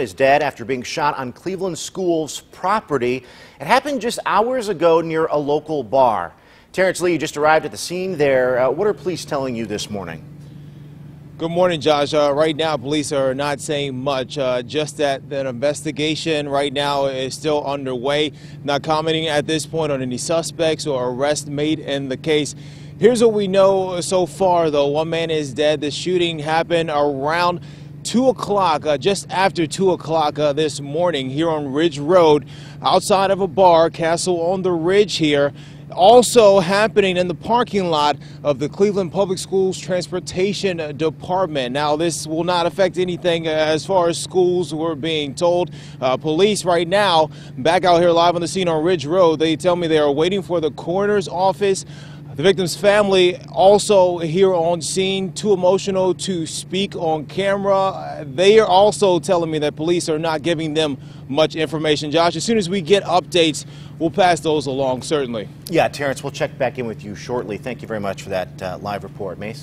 is dead after being shot on Cleveland School's property. It happened just hours ago near a local bar. Terrence Lee just arrived at the scene there. Uh, what are police telling you this morning? Good morning, Josh. Uh, right now, police are not saying much. Uh, just that the investigation right now is still underway. Not commenting at this point on any suspects or arrests made in the case. Here's what we know so far, though. One man is dead. The shooting happened around 2 o'clock, uh, just after 2 o'clock uh, this morning here on Ridge Road, outside of a bar, Castle on the Ridge here. Also happening in the parking lot of the Cleveland Public Schools Transportation Department. Now, this will not affect anything uh, as far as schools were being told. Uh, police right now, back out here live on the scene on Ridge Road, they tell me they are waiting for the coroner's office the victim's family also here on scene, too emotional to speak on camera. They are also telling me that police are not giving them much information. Josh, as soon as we get updates, we'll pass those along, certainly. Yeah, Terrence, we'll check back in with you shortly. Thank you very much for that uh, live report, Mace.